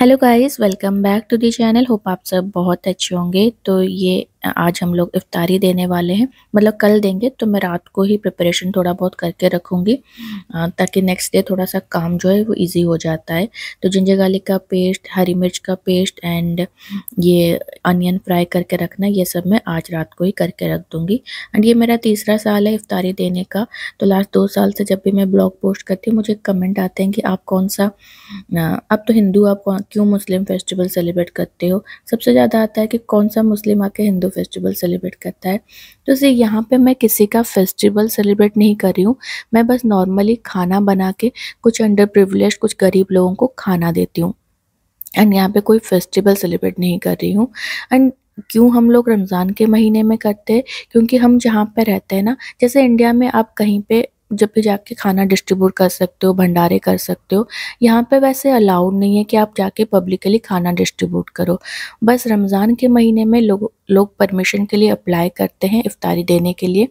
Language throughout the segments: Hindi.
Hello guys welcome back to the channel hope आप सब बहुत अच्छे होंगे। तो ये आज हम लोग इफ्तारी देने वाले हैं। मतलब कल देंगे तो मैं रात को ही प्रिपरेशन थोड़ा बहुत करके रखूँगी। ताकि नेक्स्ट डे थोड़ा सा काम जो है वो इजी हो जाता है। तो जिंजर गार्लिक का पेस्ट हरी मिर्च का पेस्ट एंड ये अनियन फ्राई करके रखना ये सब मैं आज रात को ही करके रख दूँगी। एंड ये मेरा तीसरा साल है इफ्तारी देने का। तो लास्ट दो साल से जब भी मैं ब्लॉग पोस्ट करती हूँ मुझे कमेंट आते हैं कि आप कौन सा अब तो हिंदू आप क्यों मुस्लिम फेस्टिवल सेलिब्रेट करते हो? सबसे ज़्यादा आता है कि कौन सा मुस्लिम आके हिंदू फेस्टिवल सेलिब्रेट करता है। तो इसे यहाँ पे मैं किसी का फेस्टिवल सेलिब्रेट नहीं कर रही हूँ। मैं बस नॉर्मली खाना बना के कुछ अंडर प्रिवलेज कुछ गरीब लोगों को खाना देती हूँ। एंड यहाँ पे कोई फेस्टिवल सेलिब्रेट नहीं कर रही हूँ। एंड क्यों हम लोग रमज़ान के महीने में करते हैं? क्योंकि हम जहाँ पे रहते हैं ना, जैसे इंडिया में आप कहीं पे जब भी जाके खाना डिस्ट्रीब्यूट कर सकते हो, भंडारे कर सकते हो, यहाँ पे वैसे अलाउड नहीं है कि आप जाके पब्लिकली खाना डिस्ट्रीब्यूट करो। बस रमज़ान के महीने में लोग लोग परमिशन के लिए अप्लाई करते हैं इफ्तारी देने के लिए।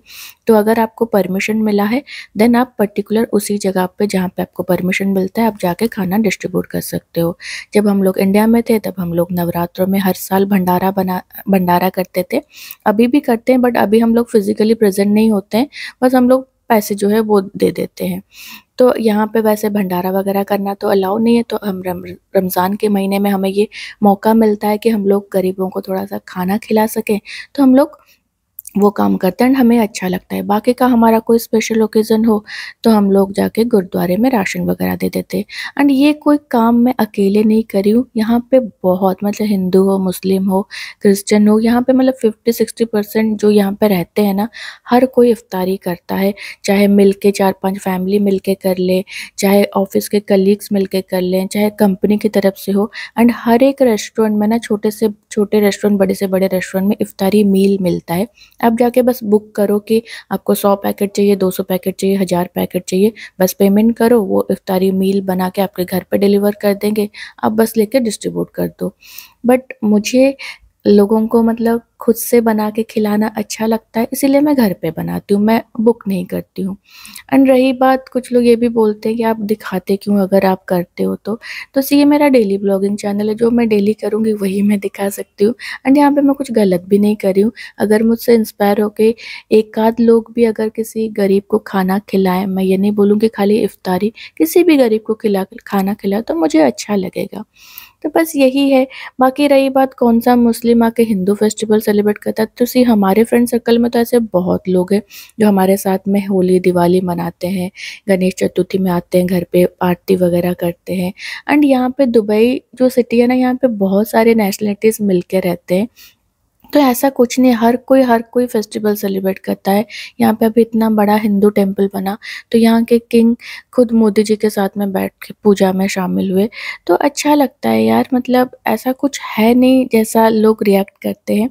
तो अगर आपको परमिशन मिला है देन आप पर्टिकुलर उसी जगह पे जहाँ पे आपको परमिशन मिलता है, आप जाके खाना डिस्ट्रीब्यूट कर सकते हो। जब हम लोग इंडिया में थे, तब हम लोग नवरात्रों में हर साल भंडारा बना, भंडारा करते थे। अभी भी करते हैं बट अभी हम लोग फिज़िकली प्रेजेंट नहीं होते हैं। बस हम लोग पैसे जो है वो दे देते हैं। तो यहाँ पे वैसे भंडारा वगैरह करना तो अलाउ नहीं है तो हम रम, रमज़ान के महीने में हमें ये मौका मिलता है कि हम लोग गरीबों को थोड़ा सा खाना खिला सकें। तो हम लोग वो काम करते हैं हमें अच्छा लगता है। बाकी का हमारा कोई स्पेशल ओकेज़न हो तो हम लोग जाके गुरुद्वारे में राशन वगैरह दे देते एंड ये कोई काम मैं अकेले नहीं करी हूँ। यहाँ पे बहुत मतलब हिंदू हो, मुस्लिम हो क्रिश्चियन हो, यहाँ पे मतलब फिफ्टी सिक्सटी परसेंट जो यहाँ पे रहते हैं ना, हर कोई इफ्तारी करता है। चाहे मिल के चार पाँच फैमिली मिल के कर ले, चाहे ऑफ़िस के कलीग्स मिल के कर लें, चाहे कंपनी की तरफ़ से हो। एंड हर एक रेस्टोरेंट में ना छोटे से, छोटे रेस्टोरेंट बड़े से बड़े रेस्टोरेंट में इफ्तारी मील मिलता है। अब जाके बस बुक करो कि आपको सौ पैकेट चाहिए, दो सौ पैकेट चाहिए, हज़ार पैकेट चाहिए। बस पेमेंट करो, वो इफ्तारी मील बना के आपके घर पे डिलीवर कर देंगे। आप बस लेके डिस्ट्रीब्यूट कर दो। बट मुझे लोगों को मतलब खुद से बना के खिलाना अच्छा लगता है, इसीलिए मैं घर पे बनाती हूँ, मैं बुक नहीं करती हूँ। एंड रही बात, कुछ लोग ये भी बोलते हैं कि आप दिखाते क्यों अगर आप करते हो तो? तो ये मेरा डेली ब्लॉगिंग चैनल है, जो मैं डेली करूँगी, वही मैं दिखा सकती हूँ। एंड यहाँ पे मैं कुछ गलत भी नहीं कर हूँ। अगर मुझसे इंस्पायर होके एक आध लोग भी अगर किसी गरीब को खाना खिलाएँ, मैं ये नहीं बोलूँगी खाली इफ्तारी, किसी भी गरीब को खिला, खाना खिलाए तो मुझे अच्छा लगेगा। तो बस यही है। बाकी रही बात कौन सा मुस्लिम आके हिंदू फेस्टिवल सेलिब्रेट करता है तो सी हमारे फ्रेंड सर्कल में तो ऐसे बहुत लोग हैं जो हमारे साथ में होली, दिवाली मनाते हैं, गणेश चतुर्थी में आते हैं, घर पे आरती वगैरह करते हैं। एंड यहाँ पे दुबई जो सिटी है ना, यहाँ पे बहुत सारे नेशनलिटीज़ मिल के रहते हैं। तो ऐसा कुछ नहीं, हर कोई हर कोई फेस्टिवल सेलिब्रेट करता है। यहाँ पे अभी इतना बड़ा हिंदू टेंपल बना तो यहाँ के किंग खुद मोदी जी के साथ में बैठ के पूजा में शामिल हुए। तो अच्छा लगता है यार मतलब ऐसा कुछ है नहीं जैसा लोग रिएक्ट करते हैं।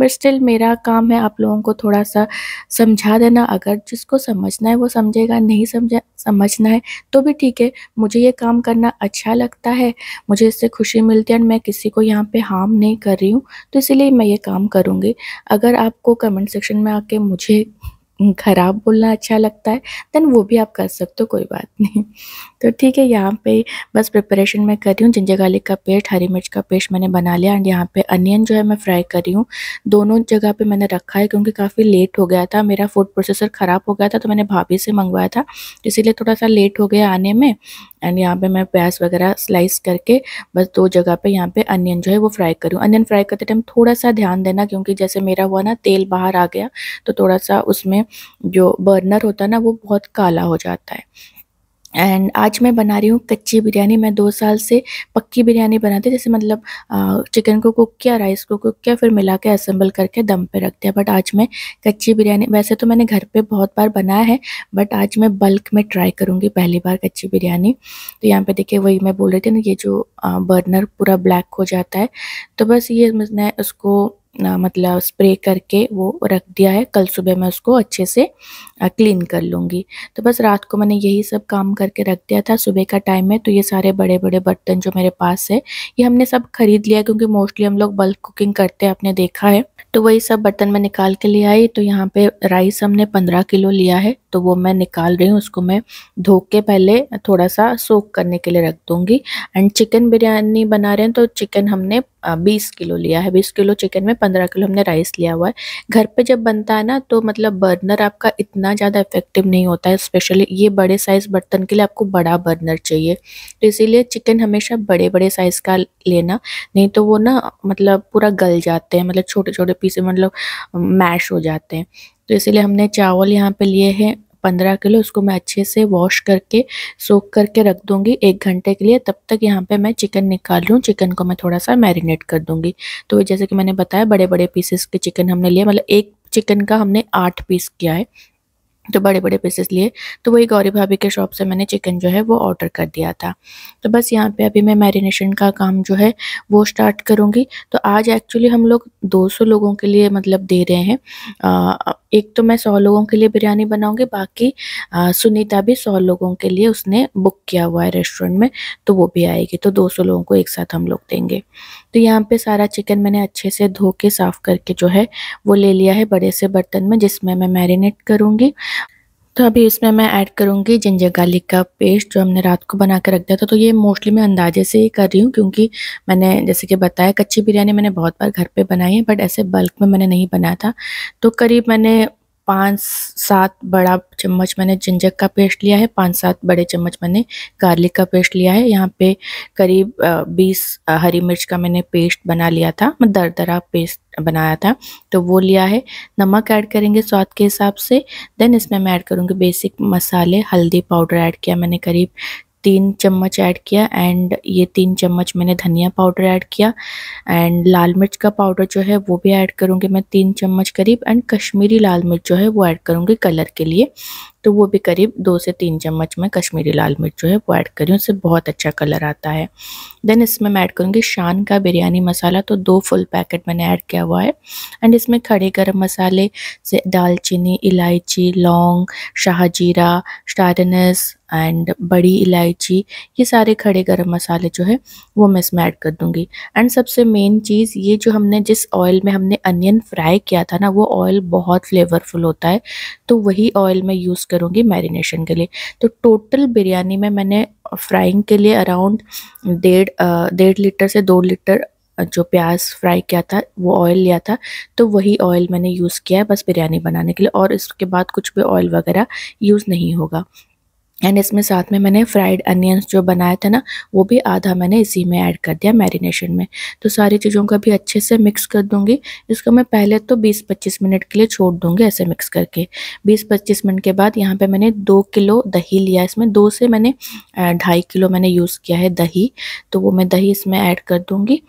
बट स्टिल मेरा काम है आप लोगों को थोड़ा सा समझा देना। अगर जिसको समझना है वो समझेगा, नहीं समझा, समझना है तो भी ठीक है। मुझे ये काम करना अच्छा लगता है, मुझे इससे खुशी मिलती है और मैं किसी को यहाँ पे हार्म नहीं कर रही हूँ। तो इसीलिए मैं ये काम करूँगी। अगर आपको कमेंट सेक्शन में आके मुझे ख़राब बोलना अच्छा लगता है देन वो भी आप कर सकते हो, कोई बात नहीं। तो ठीक है, यहाँ पे बस प्रिपरेशन मैं कर रही हूँ। जिंजर गार्लिक का पेस्ट हरी मिर्च का पेस्ट मैंने बना लिया एंड यहाँ पे अनियन जो है मैं फ्राई कर रही हूँ। दोनों जगह पे मैंने रखा है क्योंकि काफ़ी लेट हो गया था। मेरा फ़ूड प्रोसेसर ख़राब हो गया था तो मैंने भाभी से मंगवाया था, इसीलिए थोड़ा सा लेट हो गया आने में। एंड यहाँ पे मैं प्याज वगैरह स्लाइस करके बस दो जगह पे यहाँ पे अनियन जो है वो फ्राई करूँ अनियन फ्राई करते टाइम थोड़ा सा ध्यान देना क्योंकि जैसे मेरा हुआ ना, तेल बाहर आ गया तो थोड़ा सा उसमें जो बर्नर होता है ना, वो बहुत काला हो जाता है। एंड आज मैं बना रही हूँ कच्ची बिरयानी। मैं दो साल से पक्की बिरयानी बनाती जैसे मतलब चिकन को कुक किया राइस को कुक किया, फिर मिला के असेंबल करके दम पे रख दिया। बट आज मैं कच्ची बिरयानी, वैसे तो मैंने घर पे बहुत बार बनाया है बट आज मैं बल्क में ट्राई करूँगी पहली बार कच्ची बिरयानी। तो यहाँ पे देखिए, वही मैं बोल रही थी ना, ये जो बर्नर पूरा ब्लैक हो जाता है। तो बस ये मैंने उसको मतलब स्प्रे करके वो रख दिया है। कल सुबह मैं उसको अच्छे से क्लीन कर लूँगी। तो बस रात को मैंने यही सब काम करके रख दिया था। सुबह का टाइम है तो ये सारे बड़े बड़े बर्तन जो मेरे पास है, ये हमने सब खरीद लिया क्योंकि मोस्टली हम लोग बल्क कुकिंग करते हैं, आपने देखा है। तो वही सब बर्तन मैं निकाल के ले आई। तो यहाँ पे राइस हमने पंद्रह किलो लिया है। तो वो मैं निकाल रही हूँ, उसको मैं धो के पहले थोड़ा सा सोक करने के लिए रख दूँगी। एंड चिकन बिरयानी बना रहे हैं तो चिकन हमने बीस किलो लिया है। बीस किलो चिकन में पंद्रह किलो हमने राइस लिया हुआ है। घर पे जब बनता है ना तो मतलब बर्नर आपका इतना ज़्यादा इफ़ेक्टिव नहीं होता है स्पेशली ये बड़े साइज़ बर्तन के लिए आपको बड़ा बर्नर चाहिए। तो इसीलिए चिकन हमेशा बड़े बड़े साइज़ का लेना, नहीं तो वो ना मतलब पूरा गल जाते हैं मतलब छोटे छोटे पीसे मतलब मैश हो जाते हैं। तो इसीलिए हमने चावल यहाँ पे लिए हैं। पंद्रह किलो उसको मैं अच्छे से वॉश करके सोख करके रख दूँगी एक घंटे के लिए, तब तक यहाँ पे मैं चिकन निकाल लूँ चिकन को मैं थोड़ा सा मैरिनेट कर दूँगी। तो जैसे कि मैंने बताया बड़े बड़े पीसेस के चिकन हमने लिए मतलब एक चिकन का हमने आठ पीस किया है। तो बड़े बड़े पीसेस लिए। तो वही गौरी भाभी के शॉप से मैंने चिकन जो है वो ऑर्डर कर दिया था। तो बस यहाँ पे अभी मैं मैरिनेशन का काम जो है वो स्टार्ट करूँगी। तो आज एक्चुअली हम लोग 200 लोगों के लिए मतलब दे रहे हैं। आ, एक तो मैं सौ लोगों के लिए बिरयानी बनाऊँगी बाकी आ, सुनीता भी सौ लोगों के लिए उसने बुक किया हुआ है रेस्टोरेंट में तो वो भी आएगी। तो 200 लोगों को एक साथ हम लोग देंगे। तो यहाँ पे सारा चिकन मैंने अच्छे से धो के, साफ़ करके जो है, वो ले लिया है बड़े से बर्तन में, जिसमें मैं मैरिनेट करूँगी। तो अभी इसमें मैं ऐड करूँगी जिंजर गार्लिक का पेस्ट जो हमने रात को बना के रख दिया था। तो ये मोस्टली मैं अंदाजे से ही कर रही हूँ, क्योंकि मैंने, जैसे कि बताया, कच्ची बिरयानी मैंने बहुत बार घर पे बनाई है बट ऐसे बल्क में मैंने नहीं बनाया था। तो करीब मैंने पाँच सात बड़ा चम्मच मैंने जिंजर का पेस्ट लिया है, पाँच सात बड़े चम्मच मैंने गार्लिक का पेस्ट लिया है। यहाँ पे करीब बीस हरी मिर्च का मैंने पेस्ट बना लिया था, मैं दर दरा पेस्ट बनाया था तो वो लिया है। नमक ऐड करेंगे स्वाद के हिसाब से, देन इसमें मैं ऐड करूँगी बेसिक मसाले, हल्दी पाउडर ऐड किया मैंने करीब तीन चम्मच ऐड किया एंड ये तीन चम्मच मैंने धनिया पाउडर ऐड किया एंड लाल मिर्च का पाउडर जो है वो भी ऐड करूँगी मैं तीन चम्मच करीब एंड कश्मीरी लाल मिर्च जो है वो ऐड करूँगी कलर के लिए। तो वो भी करीब दो से तीन चम्मच में कश्मीरी लाल मिर्च जो है वो ऐड करी, उससे बहुत अच्छा कलर आता है। देन इसमें मैं ऐड करूँगी शान का बिरयानी मसाला तो दो फुल पैकेट मैंने ऐड किया हुआ है। एंड इसमें खड़े गर्म मसाले से दालचीनी, इलायची, लौंग शाहजीरा स्टारनस एंड बड़ी इलायची, ये सारे खड़े गर्म मसाले जो है वो मैं इसमें ऐड कर दूँगी। एंड सबसे मेन चीज़ ये जो हमने जिस ऑयल में हमने अनियन फ्राई किया था ना, वो ऑयल बहुत फ्लेवरफुल होता है तो वही ऑयल मैं यूज़ करूँगी मैरिनेशन के लिए। तो टोटल बिरयानी में मैंने फ्राइंग के लिए अराउंड डेढ़ डेढ़ लीटर से दो लीटर जो प्याज फ्राई किया था, वो ऑयल लिया था। तो वही ऑयल मैंने यूज़ किया है बस बिरयानी बनाने के लिए और इसके बाद कुछ भी ऑयल वगैरह यूज़ नहीं होगा। एंड इसमें साथ में मैंने फ्राइड अनियंस जो बनाया था ना, वो भी आधा मैंने इसी में ऐड कर दिया मैरिनेशन में। तो सारी चीज़ों को भी अच्छे से मिक्स कर दूँगी। इसको मैं पहले तो 20-25 मिनट के लिए छोड़ दूँगी ऐसे मिक्स करके। 20-25 मिनट के बाद यहाँ पे मैंने दो किलो दही लिया। इसमें दो से मैंने ढाई किलो मैंने यूज़ किया है दही। तो वो मैं दही इसमें ऐड कर दूँगी।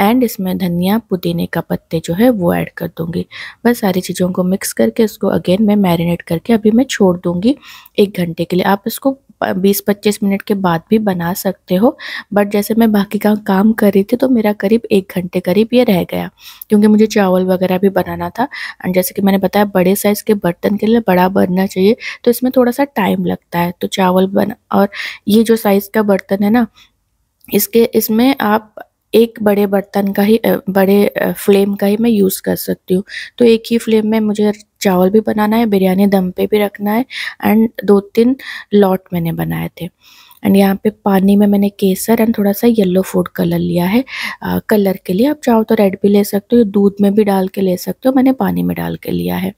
एंड इसमें धनिया, पुदीने का पत्ते जो है वो ऐड कर दूँगी। बस सारी चीज़ों को मिक्स करके उसको अगेन मैं मैरिनेट करके अभी मैं छोड़ दूँगी। एक घंटे के लिए। आप इसको 20-25 मिनट के बाद भी बना सकते हो। बट जैसे मैं बाकी का काम कर रही थी तो मेरा करीब एक घंटे करीब ये रह गया। क्योंकि मुझे चावल वगैरह भी बनाना था। एंड जैसे कि मैंने बताया, बड़े साइज़ के बर्तन के लिए बड़ा बनना चाहिए। तो इसमें थोड़ा सा टाइम लगता है। तो चावल बना और ये जो साइज़ का बर्तन है ना, इसके, इसमें आप एक बड़े बर्तन का ही बड़े फ्लेम का ही मैं यूज़ कर सकती हूँ। तो एक ही फ्लेम में मुझे चावल भी बनाना है बिरयानी दम पे भी रखना है एंड दो तीन लॉट मैंने बनाए थे। एंड यहाँ पे पानी में मैंने केसर एंड थोड़ा सा येलो फ़ूड कलर लिया है। आ, कलर के लिए आप चाहो तो रेड भी ले सकते हो दूध में भी डाल के ले सकते हो मैंने पानी में डाल के लिया है।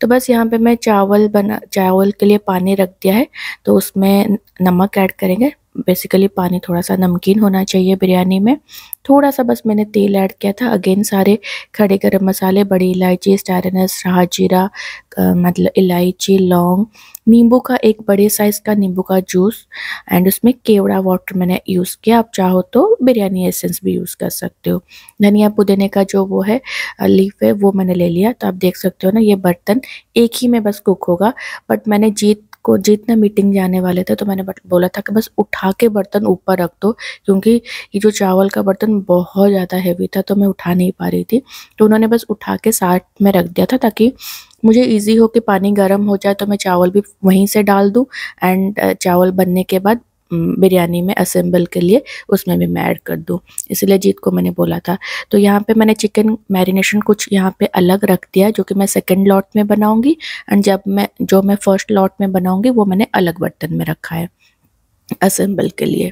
तो बस यहाँ पे मैं चावल बना, चावल के लिए पानी रख दिया है तो उसमें नमक ऐड करेंगे। बेसिकली पानी थोड़ा सा नमकीन होना चाहिए बिरयानी में। थोड़ा सा बस मैंने तेल ऐड किया था। अगेन सारे खड़े गर्म मसाले, बड़ी इलायची, स्टारनस शाहजीरा मतलब इलायची, लौंग नींबू का एक बड़े साइज़ का नींबू का जूस एंड उसमें केवड़ा वाटर मैंने यूज़ किया। आप चाहो तो बिरयानी एसेंस भी यूज़ कर सकते हो। धनिया पुदीने का जो वो है लीफ है, वो मैंने ले लिया। तो आप देख सकते हो ना, ये बर्तन एक ही में बस कुक होगा। बट मैंने जीत को, जितना मीटिंग जाने वाले थे तो मैंने बोला था कि बस उठा के बर्तन ऊपर रख दो, क्योंकि ये जो चावल का बर्तन बहुत ज़्यादा हैवी था तो मैं उठा नहीं पा रही थी। तो उन्होंने बस उठा के साथ में रख दिया था ताकि मुझे इजी हो कि पानी गर्म हो जाए तो मैं चावल भी वहीं से डाल दूँ एंड चावल बनने के बाद बिरयानी में असेंबल के लिए उसमें भी मैं ऐड कर दूँ। इसलिए जीत को मैंने बोला था। तो यहाँ पे मैंने चिकन मैरिनेशन कुछ यहाँ पे अलग रख दिया जो कि मैं सेकंड लॉट में बनाऊँगी एंड जब मैं, जो मैं फ़र्स्ट लॉट में बनाऊँगी वो मैंने अलग बर्तन में रखा है। असेंबल के लिए।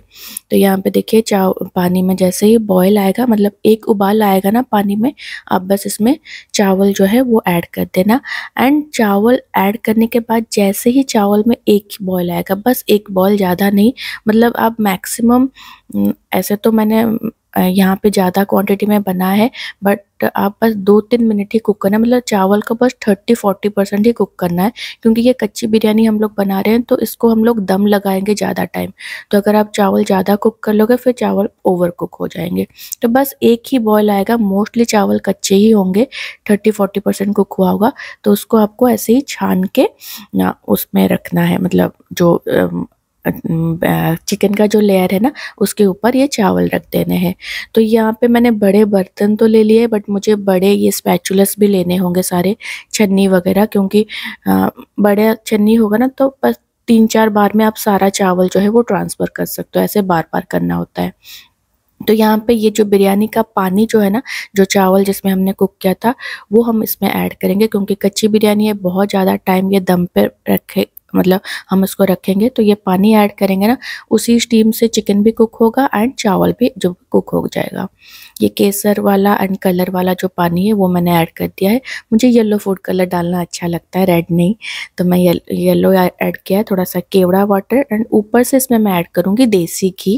तो यहाँ पे देखिए, चाव, पानी में जैसे ही बॉयल आएगा मतलब एक उबाल आएगा ना पानी में, आप बस इसमें चावल जो है वो ऐड कर देना। एंड चावल ऐड करने के बाद जैसे ही चावल में एक बॉयल आएगा, बस एक बॉयल ज़्यादा नहीं मतलब आप मैक्सिमम ऐसे तो मैंने यहाँ पे ज़्यादा क्वांटिटी में बना है बट आप बस दो तीन मिनट ही कुक करना है। मतलब चावल का बस थर्टी फोर्टी परसेंट ही कुक करना है, क्योंकि ये कच्ची बिरयानी हम लोग बना रहे हैं तो इसको हम लोग दम लगाएँगे ज़्यादा टाइम तो अगर आप चावल ज़्यादा कुक कर लोगे, फिर चावल ओवर कुक हो जाएँगे। तो बस एक ही बॉयल आएगा मोस्टली चावल कच्चे ही होंगे थर्टी फोर्टी परसेंट कुक हुआ होगा तो उसको आपको ऐसे ही छान के उसमें रखना है। मतलब जो चिकन का जो लेयर है ना, उसके ऊपर ये चावल रख देने हैं। तो यहाँ पे मैंने बड़े बर्तन तो ले लिए, बट मुझे बड़े ये स्पैचुलस भी लेने होंगे सारे, छन्नी वगैरह, क्योंकि बड़े छन्नी होगा ना तो बस तीन चार बार में आप सारा चावल जो है वो ट्रांसफ़र कर सकते हो, ऐसे बार बार करना होता है। तो यहाँ पे ये जो बिरयानी का पानी जो है ना, जो चावल जिसमें हमने कुक किया था, वो हम इसमें ऐड करेंगे, क्योंकि कच्ची बिरयानी है, बहुत ज़्यादा टाइम ये दम पे रखे मतलब हम इसको रखेंगे तो ये पानी ऐड करेंगे ना, उसी स्टीम से चिकन भी कुक होगा एंड चावल भी, जो कुक हो जाएगा। ये केसर वाला एंड कलर वाला जो पानी है, वो मैंने ऐड कर दिया है। मुझे येलो फ़ूड कलर डालना अच्छा लगता है रेड नहीं। तो मैं येलो ऐड किया है थोड़ा सा केवड़ा वाटर एंड ऊपर से इसमें मैं ऐड करूँगी देसी घी।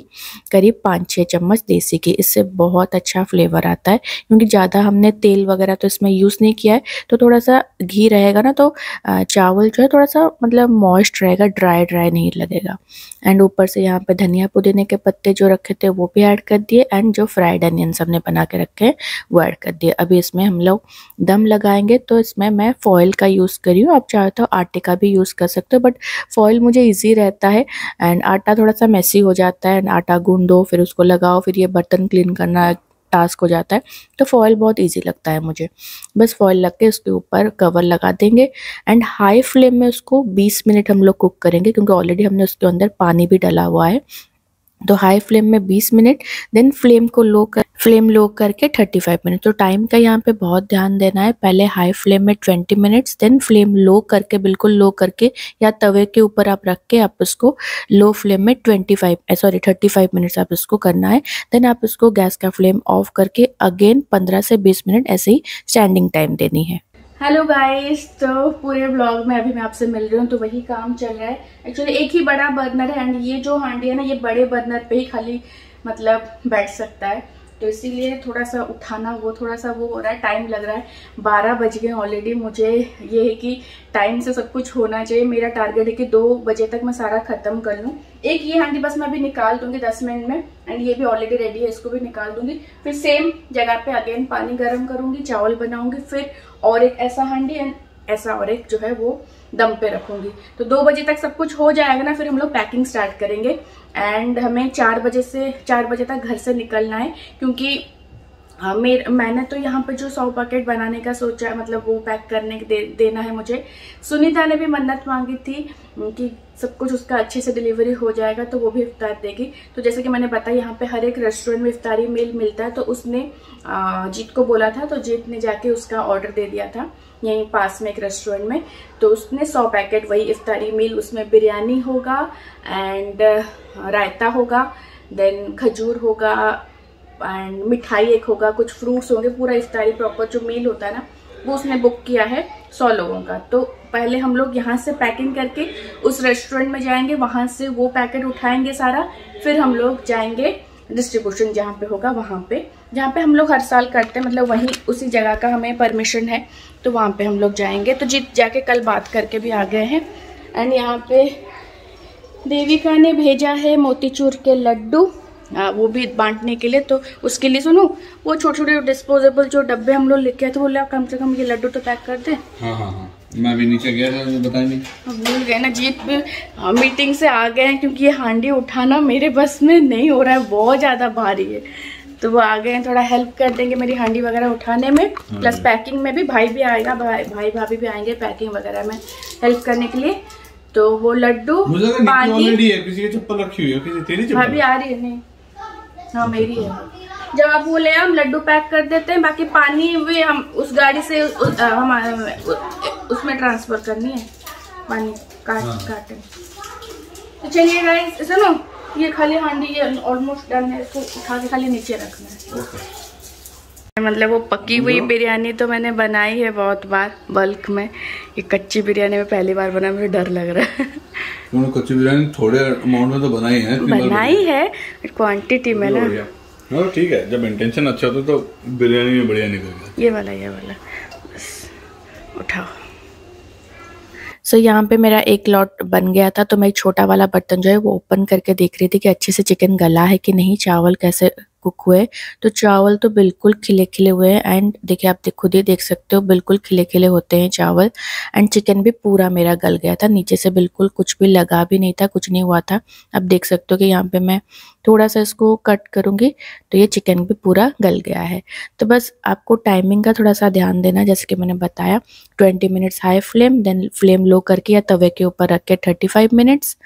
करीब पाँच छः चम्मच देसी घी। इससे बहुत अच्छा फ्लेवर आता है, क्योंकि ज़्यादा हमने तेल वगैरह तो इसमें यूज़ नहीं किया है। तो थोड़ा सा घी रहेगा ना तो चावल जो है थोड़ा सा मतलब मॉइस्ट रहेगा ड्राई ड्राई नहीं लगेगा। एंड ऊपर से यहाँ पे धनिया पुदीने के पत्ते जो रखे थे, वो भी ऐड कर दिए। एंड जो फ्राइड अनियंस हमने बना के रखे हैं, वो ऐड कर दिए। अभी इसमें हम लोग दम लगाएँगे तो इसमें मैं फॉइल का यूज़ करी हूँ। आप चाहे तो आटे का भी यूज़ कर सकते हो बट फॉइल मुझे ईजी रहता है एंड आटा थोड़ा सा मैसी हो जाता है एंड आटा गूंदो, फिर उसको लगाओ, फिर ये बर्तन क्लीन करना टास्क हो जाता है तो फॉयल बहुत इजी लगता है मुझे। बस फॉयल लग के उसके ऊपर कवर लगा देंगे एंड हाई फ्लेम में उसको 20 मिनट हम लोग कुक करेंगे, क्योंकि ऑलरेडी हमने उसके अंदर पानी भी डाला हुआ है। तो हाई फ्लेम में 20 मिनट देन फ्लेम को लो कर फ्लेम लो करके 35 मिनट तो टाइम का यहाँ पे बहुत ध्यान देना है। पहले हाई फ्लेम में 20 मिनट्स देन फ्लेम लो करके, बिल्कुल लो करके, या तवे के ऊपर आप रख के आप उसको लो फ्लेम में 25 सॉरी 35 मिनट्स आप इसको करना है। देन आप इसको गैस का फ्लेम ऑफ़ करके अगेन 15 से 20 मिनट ऐसे ही स्टैंडिंग टाइम देनी है। हेलो गाइस तो पूरे ब्लॉग में अभी मैं आपसे मिल रही हूँ तो वही काम चल रहा है। एक्चुअली एक ही बड़ा बर्नर है एंड ये जो हांडी है ना, ये बड़े बर्नर पे ही खाली मतलब बैठ सकता है। तो इसीलिए थोड़ा सा उठाना वो थोड़ा सा वो हो रहा है टाइम लग रहा है। बारह बज गए ऑलरेडी मुझे ये है कि टाइम से सब कुछ होना चाहिए। मेरा टारगेट है कि दो बजे तक मैं सारा खत्म कर लूँ। एक ये हांडी बस मैं अभी निकाल दूँगी दस मिनट में। एंड ये भी ऑलरेडी रेडी है, इसको भी निकाल दूँगी। फिर सेम जगह पे अगेन पानी गर्म करूँगी, चावल बनाऊँगी, फिर और एक ऐसा हांडी एंड ऐसा और एक जो है वो दम पे रखूँगी। तो दो बजे तक सब कुछ हो जाएगा ना, फिर हम लोग पैकिंग स्टार्ट करेंगे। एंड हमें चार बजे से चार बजे तक घर से निकलना है क्योंकि हाँ मेर मैंने तो यहाँ पे जो सौ पैकेट बनाने का सोचा है मतलब वो पैक करने दे, देना है मुझे। सुनीता ने भी मन्नत मांगी थी कि सब कुछ उसका अच्छे से डिलीवरी हो जाएगा तो वो भी इफ्तार देगी। तो जैसे कि मैंने बताया यहाँ पे हर एक रेस्टोरेंट में इफ्तारी मील मिलता है तो उसने जीत को बोला था तो जीत ने जाके उसका ऑर्डर दे दिया था। यहीं पास में एक रेस्टोरेंट में। तो उसने सौ पैकेट वही इफ्तारी मील उसमें बिरयानी होगा एंड रायता होगा देन खजूर होगा एंड मिठाई एक होगा, कुछ फ्रूट्स होंगे, पूरा इफ्तारी प्रॉपर जो मील होता है ना, वो उसने बुक किया है सौ लोगों का। तो पहले हम लोग यहाँ से पैकिंग करके उस रेस्टोरेंट में जाएँगे, वहाँ से वो पैकेट उठाएँगे सारा, फिर हम लोग जाएँगे डिस्ट्रीब्यूशन जहाँ पे होगा, वहाँ पे। जहाँ पे हम लोग हर साल करते हैं मतलब वहीं उसी जगह का हमें परमिशन है तो वहाँ पे हम लोग जाएँगे। तो जीत जाके कल बात करके भी आ गए हैं। एंड यहाँ पे देविका ने भेजा है मोतीचूर के लड्डू वो भी बांटने के लिए। तो उसके लिए सुनो, वो छोटे छोटे डिस्पोजेबल जो डब्बे हम लोग लेके आए थे बोले कम से कम ये लड्डू तो पैक कर दे। हाँ हाँ हाँ। मैं अभी नीचे गया था तो बताया नहीं। भूल गए ना जीत भी मीटिंग से आ गए हैं क्योंकि ये हांडी उठाना मेरे बस में नहीं हो रहा है बहुत ज़्यादा भारी है। तो वो आ गए हैं थोड़ा हेल्प कर देंगे मेरी हांडी वगैरह उठाने में। प्लस हाँ। पैकिंग में भी भाई भी आएगा भाई भाई भाभी भी आएँगे पैकिंग वगैरह में हेल्प करने के लिए। तो वो लड्डू पानी ऑलरेडी है किसी की चप्पल रखी हुई है किसी तेरी भाभी आ रही है नहीं। हाँ मेरी है। जब आप वो ले हम लड्डू पैक कर देते हैं बाकी पानी भी हम उस गाड़ी से उस, अ, हम उसमें ट्रांसफ़र करनी है। पानी काट हाँ। काटे। तो चलिए गाइस सुनो ये खाली हांडी ये ऑलमोस्ट डन है इसको उठा के खाली नीचे रखना है। मतलब वो पकी हुई बिरयानी तो मैंने बनाई है बहुत बार बल्क में। ये कच्ची बिरयानी में पहली बार बना मुझे डर लग रहा है। कच्ची बिरयानी थोड़े अमाउंट में तो बनाई है बनाई है। क्वांटिटी में ना। हाँ ठीक है। जब इंटेंशन अच्छा होता तो बिरयानी में बढ़िया निकल गया ये वाला ये वाला। बस उठाओ। सो so, यहाँ पे मेरा एक लॉट बन गया था तो मैं एक छोटा वाला बर्तन जो है वो ओपन करके देख रही थी कि अच्छे से चिकन गला है कि नहीं चावल कैसे कुक हुए। तो चावल तो बिल्कुल खिले खिले हुए हैं एंड देखिए आप देख- खुद ही देख सकते हो बिल्कुल खिले खिले होते हैं चावल। एंड चिकन भी पूरा मेरा गल गया था नीचे से बिल्कुल कुछ भी लगा भी नहीं था कुछ नहीं हुआ था। अब देख सकते हो कि यहाँ पे मैं थोड़ा सा इसको कट करूँगी तो ये चिकन भी पूरा गल गया है। तो बस आपको टाइमिंग का थोड़ा सा ध्यान देना, जैसे कि मैंने बताया twenty minutes high flame then flame low करके या तवे के ऊपर रख के थर्टी फाइव मिनट्स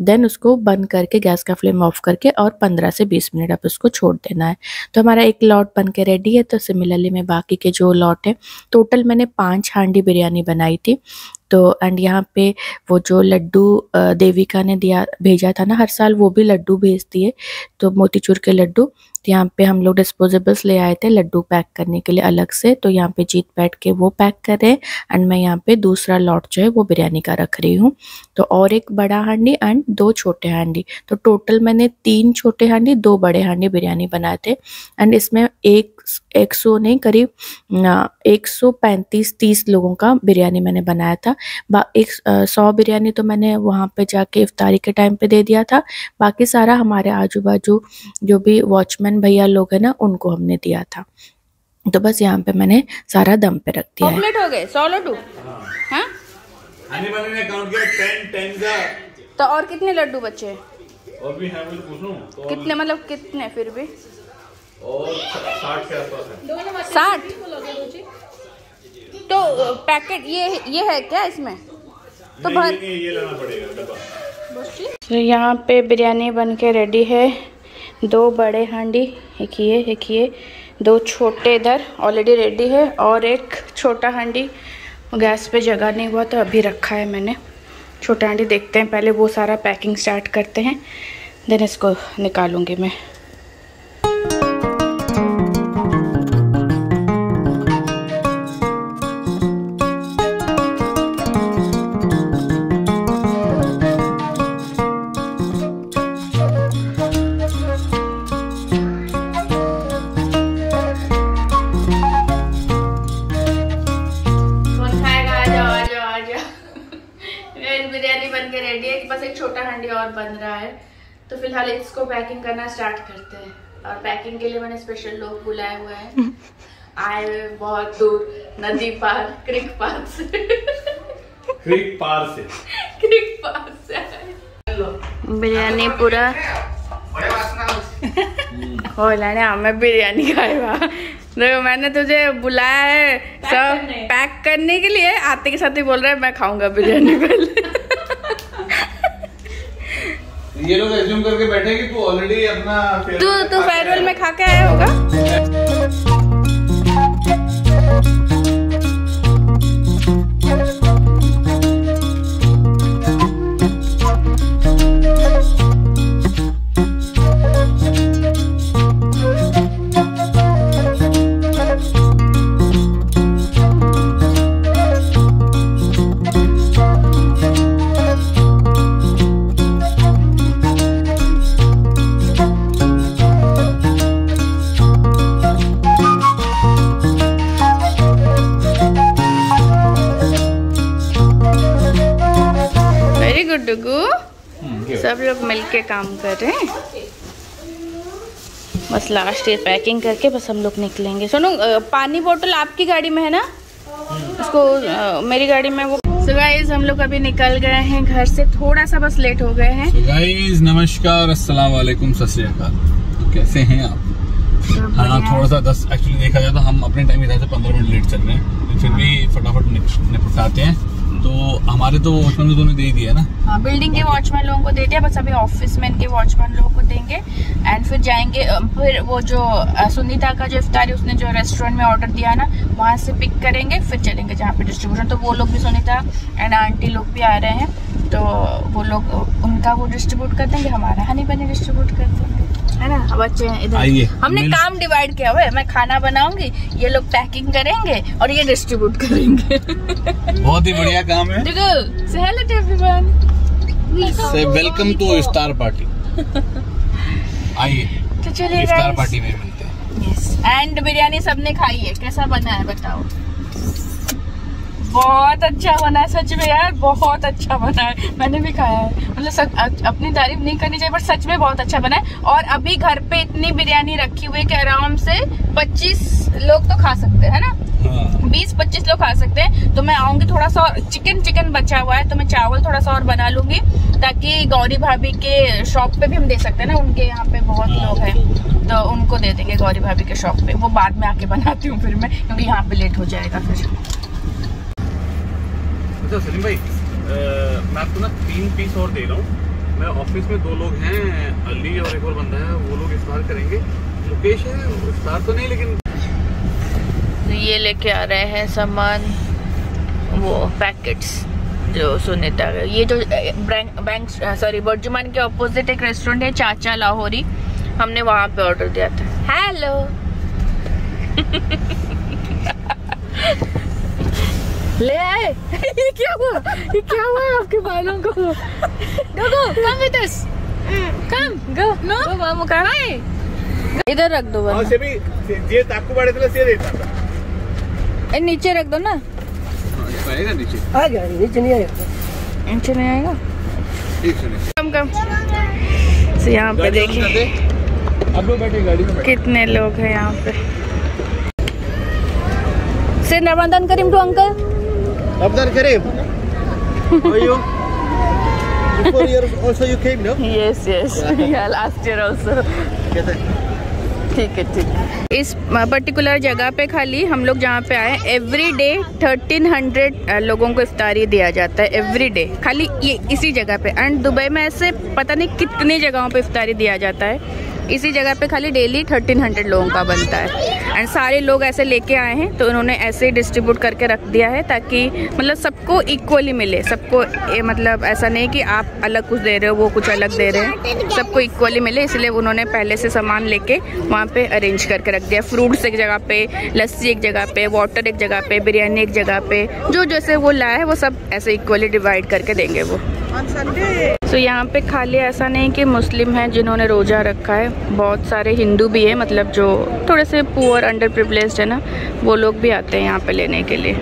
देन उसको बंद करके गैस का फ्लेम ऑफ़ करके और पंद्रह से बीस मिनट आप उसको छोड़ देना है। तो हमारा एक लॉट बन के रेडी है तो सिमिलरली मैं बाकी के जो लॉट है टोटल मैंने पाँच हांडी बिरयानी बनाई थी। तो एंड यहाँ पे वो जो लड्डू देविका ने दिया, भेजा था ना, हर साल वो भी लड्डू भेजती है तो मोतीचूर के लड्डू। तो यहाँ पे हम लोग डिस्पोजेबल्स ले आए थे लड्डू पैक करने के लिए अलग से। तो यहाँ पे जीत बैठ के वो पैक कर रहे एंड मैं यहाँ पे दूसरा लॉट जो है वो बिरयानी का रख रही हूँ। तो और एक बड़ा हांडी एंड दो छोटे हांडी। तो टोटल मैंने तीन छोटे हांडी, दो बड़े हांडी बिरयानी बनाए थे। एंड इसमें एक एक सौ नहीं, करीब एक सौ पैंतीस, तीस लोगों का बिरयानी मैंने बनाया था। बा, एक सौ बिरयानी तो मैंने वहाँ पे जाके इफ्तारी के टाइम पे दे दिया था। बाकी सारा हमारे आजू बाजू जो भी वॉचमैन भैया लोग हैं ना उनको हमने दिया था। तो बस यहाँ पे मैंने सारा दम पे रख दिया है। हो गए सौ लड्डू हाँ? आने वाले ने काउंट किया टेन टेन का तो और कितने लड्डू बचे? और भी है मुझे पूछूँ तो कितने मतलब कितने फिर भी? और साठ के आसपास साठ? तो पैकेट ये ये है क्या इसमें? तो भर ये, ये लेना पड़ेगा डब्बा। तो यहाँ पे बिरयानी बन के रेडी है। दो बड़े हांडी, एक ये एक ये। दो छोटे इधर ऑलरेडी रेडी है, और एक छोटा हांडी। गैस पे जगह नहीं हुआ तो अभी रखा है मैंने। छोटा हांडी देखते हैं, पहले वो सारा पैकिंग स्टार्ट करते हैं देन इसको निकालूँगी मैं। के रेडी है बस एक छोटा हांडी और बन रहा है। तो फ़िलहाल इसको पैकिंग करना स्टार्ट करते हैं। और पैकिंग के लिए मैंने स्पेशल लोग बुलाए हुए हैं। आए हुए बहुत दूर नदी पार क्रिक पार से। क्रिक पार से। क्रिक पार से बिरयानी पूरा। होलाने हमें बिरयानी खाएगा। देखो मैंने तुझे बुलाया है सब पैक करने के लिए आते के साथ ही बोल रहा है मैं खाऊँगा बिरयानी पहले। ये लोग एज्यूम करके बैठे कि तू ऑलरेडी अपना तू तू फेयरवेल में खा के आया होगा। मिलके काम कर रहे हैं। बस लास्ट ये पैकिंग करके बस हम लोग निकलेंगे। सुनो पानी बोतल आपकी गाड़ी में है ना? उसको अ, मेरी गाड़ी में वो सो गाइस हम लोग अभी निकल गए हैं घर से। थोड़ा सा बस लेट हो गए हैं। गाइस नमस्कार अस्सलाम वालेकुम तो कैसे हैं आप? हाँ थोड़ा सा दस एक्चुअली देखा जाए तो हम अपने टाइम इधर से पंद्रह मिनट लेट चल रहे हैं। फिर भी फटाफट निपटाते हैं। तो हमारे तो वॉचमैन तो दे दिया ना। हाँ बिल्डिंग के वॉचमैन लोगों को दे दिया, बस अभी ऑफ़िस मैन के वॉचमैन लोगों को देंगे। एंड फिर जाएँगे फिर वो जो सुनीता का जो इफ्तारी, उसने जो रेस्टोरेंट में ऑर्डर दिया ना, वहाँ से पिक करेंगे, फिर चलेंगे जहाँ पे डिस्ट्रीब्यूशन तो वो लोग भी सुनीता एंड आंटी लोग भी आ रहे हैं तो वो लोग, उनका वो डिस्ट्रीब्यूट कर देंगे, हमारा हनी बनी डिस्ट्रीब्यूट कर देंगे। है ना? बच्चे हैं इधर। हमने काम डिवाइड किया हुआ है। मैं खाना बनाऊँगी ये लोग पैकिंग करेंगे और ये डिस्ट्रीब्यूट करेंगे। बहुत ही बढ़िया काम है। वेलकम टू इफ्तार पार्टी आइए तो चलिए guys। पार्टी में मिलते हैं। एंड बिरयानी सबने खाई है। कैसा बना है बताओ। बहुत अच्छा बना है सच में यार बहुत अच्छा बना है। मैंने भी खाया है। मतलब सच, अपनी तारीफ़ नहीं करनी चाहिए पर सच में बहुत अच्छा बना है। और अभी घर पे इतनी बिरयानी रखी हुई है कि आराम से 25 लोग तो खा सकते हैं ना? हाँ। 20-25 लोग खा सकते हैं। तो मैं आऊँगी थोड़ा सा और चिकन चिकन बचा हुआ है तो मैं चावल थोड़ा सा और बना लूँगी ताकि गौरी भाभी के शॉप पे भी हम दे सकते हैं ना उनके यहाँ पे बहुत लोग हैं। तो उनको दे देंगे गौरी भाभी के शॉप पे। वो बाद में आके बनाती हूँ फिर मैं क्योंकि यहाँ पे लेट हो जाएगा फिर। अच्छा सलीम भाई आ, मैं आपको ना तीन पीस और दे रहा हूँ। मैं ऑफ़िस में दो लोग हैं अली और एक और बंदा है वो लोग इफ्तार करेंगे। मुकेश है इफ्तार तो नहीं लेकिन ये लेके आ रहे हैं सामान वो पैकेट्स जो सुनीता ये जो बैंक सॉरी बर्जुमान के ऑपोजिट एक रेस्टोरेंट है चाचा लाहौरी। हमने वहाँ पे ऑर्डर दिया था। हेलो ले आए। ये क्या हुआ? ये क्या हुआ आपके बालों को? गो गो come with us come go no मामू कहाँ है इधर रख दो वरना। से भी जे ताकू बड़े थे से देता ए, नीचे रख दो ना। आएगा नीचे। आ गया नीचे नहीं आएगा नीचे नहीं आएगा? ठीक सुनिए कम कम तो यहाँ पे देखिए। अब लोग बैठे गाड़ी में कितने लोग हैं यहाँ पे? से Ramzan Kareem to uncle. Ramadan Kareem. How are you? Before year also you came, no? Yes last year also Get it. ठीक है ठीक है इस पर्टिकुलर जगह पे खाली हम लोग जहाँ पे आए एवरी डे थर्टीन हंड्रेड लोगों को इफ्तारी दिया जाता है एवरी डे खाली ये इसी जगह पे एंड दुबई में ऐसे पता नहीं कितनी जगहों पे इफ्तारी दिया जाता है इसी जगह पे खाली डेली थर्टीन हंड्रेड लोगों का बनता है एंड सारे लोग ऐसे लेके आए हैं तो उन्होंने ऐसे डिस्ट्रीब्यूट करके रख दिया है ताकि मतलब सबको इक्वली मिले। सबको मतलब ऐसा नहीं कि आप अलग कुछ दे रहे हो, वो कुछ अलग दे रहे हैं। सबको इक्वली मिले, इसलिए उन्होंने पहले से सामान लेके वहाँ पे अरेंज करके रख दिया। फ्रूट्स एक जगह पे, लस्सी एक जगह पे वाटर एक जगह पे, बिरयानी एक जगह पे, जो जैसे वो लाया है, वो सब ऐसे इक्वली डिवाइड करके देंगे वो। तो यहाँ पे खाली ऐसा नहीं कि मुस्लिम हैं जिन्होंने रोज़ा रखा है, बहुत सारे हिंदू भी हैं मतलब जो थोड़े से पुअर अंडर प्रिवलेज है ना वो लोग भी आते हैं यहाँ पे लेने के लिए।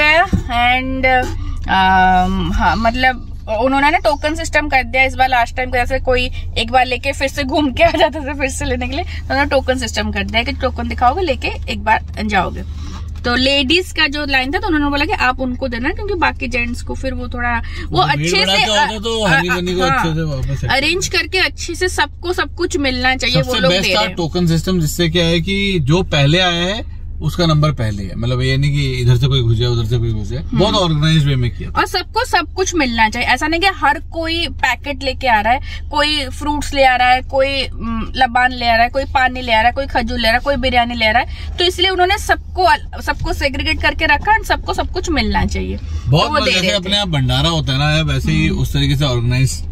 गया एंड हाँ मतलब उन्होंने ना टोकन सिस्टम कर दिया इस बार लास्ट टाइम जैसे कोई एक बार लेके फिर से घूम के आ जाता था फिर से लेने के लिए तो उन्होंने टोकन सिस्टम कर दिया कि टोकन दिखाओगे लेके एक बार जाओगे तो लेडीज़ का जो लाइन था तो उन्होंने बोला कि आप उनको देना क्योंकि बाकी जेंट्स को फिर वो थोड़ा वो अच्छे से तो को अच्छे से है। अरेंज करके अच्छे से सबको सब कुछ मिलना चाहिए वो लोग हैं टोकन सिस्टम जिससे क्या है कि जो पहले आया है उसका नंबर पहले है। मतलब ये नहीं कि इधर से कोई घुसे उधर से कोई घुसे। बहुत ऑर्गेनाइज वे में किया और सबको सब कुछ मिलना चाहिए। ऐसा नहीं कि हर कोई पैकेट लेके आ रहा है कोई फ्रूट्स ले आ रहा है कोई हम्म, लबान ले आ रहा है कोई पानी ले आ रहा है कोई खजूर ले रहा है कोई बिरयानी ले रहा है। तो इसलिए उन्होंने सबको सबको सेग्रीगेट करके रखा और सबको सब कुछ मिलना चाहिए। तो बहुत जैसे रहे अपने। यहाँ भंडारा होता है ना वैसे ही उस तरीके से ऑर्गेनाइज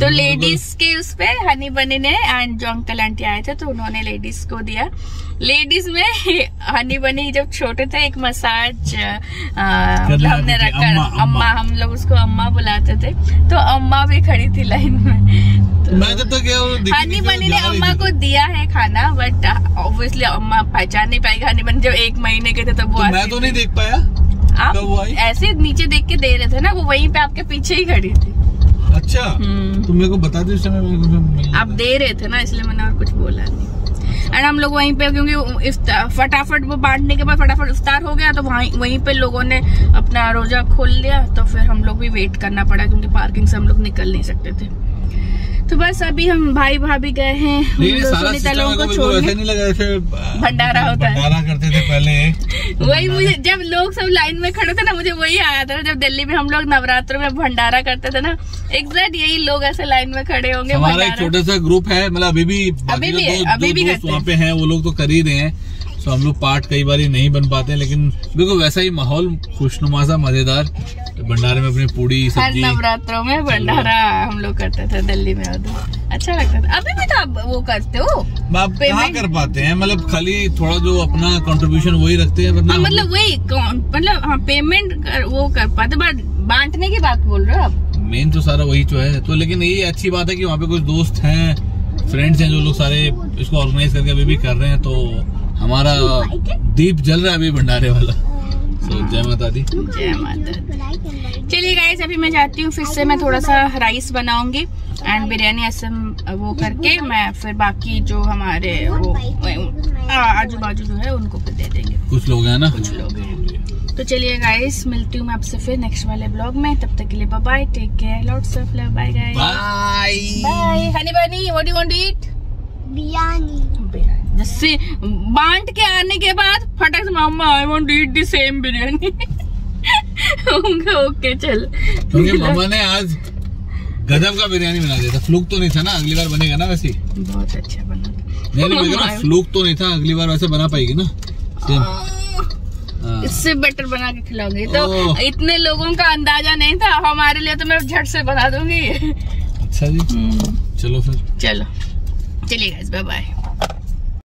तो लेडीज़ के उस पे हनी बनी ने एंड जो अंकल आंटी आए थे तो उन्होंने लेडीज़ को दिया। लेडीज़ में हनी बनी जब छोटे थे एक मसाज करने हमने रखा अम्मा, अम्मा। अम्मा। हम लोग उसको अम्मा बुलाते थे। तो अम्मा भी खड़ी थी लाइन में। तो मैं जब तक गया हनी बनी ने अम्मा को दिया है खाना बट ऑब्वियसली अम्मा पहचान नहीं पाएगी हनी बनी जब एक महीने के थे तब वो तो मैं तो नहीं देख पाया? आप? ऐसे नीचे देख के दे रहे थे ना वो वहीं पे आपके पीछे ही खड़ी थी। अच्छा। तुम मेरे को बता दो समय आप दे रहे थे ना इसलिए मैंने और कुछ बोला नहीं एंड हम लोग वहीं पे क्योंकि फटाफट वो बांटने के बाद फटाफट इफ्तार हो गया तो वहीं वहीं पे लोगों ने अपना रोजा खोल लिया तो फिर हम लोग भी वेट करना पड़ा क्योंकि पार्किंग से हम लोग निकल नहीं सकते थे तो बस अभी हम भाई भाभी गए हैं को नहीं लगा भंडारा होता है। भंडारा करते थे पहले वही मुझे जब लोग सब लाइन में खड़े थे ना मुझे वही आया था जब दिल्ली में हम लोग नवरात्र में भंडारा करते थे ना एग्जैक्ट यही लोग ऐसे लाइन में खड़े होंगे हमारा एक छोटा सा ग्रुप है मतलब अभी भी अभी भी अभी भी वहाँ पे है वो लोग तो कर ही रहे हैं। तो हम लोग पार्ट कई बार नहीं बन पाते हैं लेकिन बिल्कुल वैसा ही माहौल खुशनुमा सा मज़ेदार। भंडारे में अपनी पूड़ी हर सब्ज़ी। नवरात्रों में भंडारा हम लोग करते थे दिल्ली में अच्छा लगता था। अभी भी तो आप वो करते हो? आप कहाँ कर पाते हैं? मतलब खाली थोड़ा जो अपना कंट्रीब्यूशन वही रखते हैं हाँ मतलब वही मतलब हाँ पेमेंट कर, वो कर पाते बट बांटने की बात बोल रहे हो आप? मेन तो सारा वही जो है। तो लेकिन ये अच्छी बात है कि वहाँ पे कुछ दोस्त हैं फ्रेंड्स हैं जो लोग सारे इसको ऑर्गेनाइज करके अभी भी कर रहे हैं तो हमारा दीप जल रहा है अभी भंडारे वाला। तो जय माता दी। जय माता चलिए गाइस अभी मैं जाती हूँ फिर से मैं थोड़ा सा राइस बनाऊँगी एंड बिरयानी ऐसे वो करके मैं फिर बाकी जो हमारे वो आजू बाजू जो है उनको फिर दे देंगे। कुछ लोग हैं ना? कुछ लोग हैं। तो चलिए गाइस मिलती हूँ मैं आपसे फिर नेक्स्ट वाले ब्लॉग में। तब तक के लिए bye take care lots of love bye guys bye bye honey bunny what do want to eat biryani जैसे बांट के आने के बाद फटक से mama I want eat the same biryani okay okay चल। क्योंकि मामा ने आज गजब का बिरयानी बना दिया था। फ्लूक तो नहीं था ना अगली बार बनेगा ना वैसे बहुत अच्छा बना। नहीं नहीं फ्लूक तो नहीं था अगली बार वैसे बना पाएगी ना। सेम हाँ। इससे बेटर बना के खिलाऊँगी। तो इतने लोगों का अंदाज़ा नहीं था हमारे लिए तो मैं झट से बना दूँगी। अच्छा जी। चलो फिर। चलो। चलिए गाइस बाय बाय